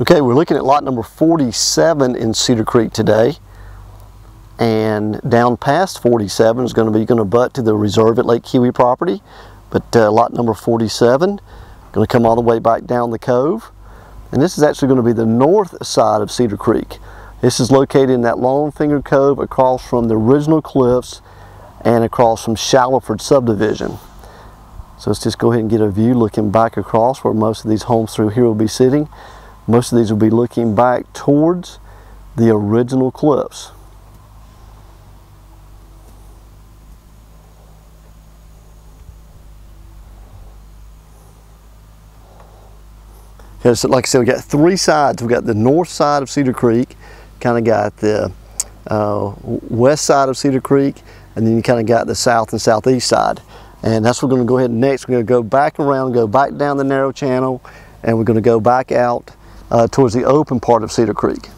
Okay, we're looking at lot number 47 in Cedar Creek today. And down past 47 is going to be going to butt to the reserve at Lake Keowee property. But uh, lot number 47 going to come all the way back down the cove. And this is actually going to be the north side of Cedar Creek. This is located in that Long Finger Cove across from the original cliffs and across from Shallowford subdivision. So let's just go ahead and get a view looking back across where most of these homes through here will be sitting. Most of these will be looking back towards the original cliffs. Okay, so like I said, we got three sides. We got the north side of Cedar Creek, kind of got the uh, west side of Cedar Creek, and then you kind of got the south and southeast side. And that's what we're going to go ahead next. We're going to go back around, go back down the narrow channel, and we're going to go back out uh, towards the open part of Cedar Creek.